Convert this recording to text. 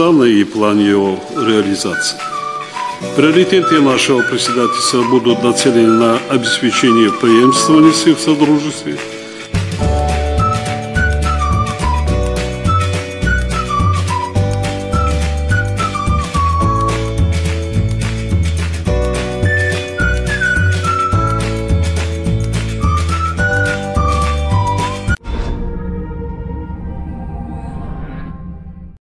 и план его реализации. Приоритеты нашего председательства будут нацелены на обеспечение преемственности в Содружестве –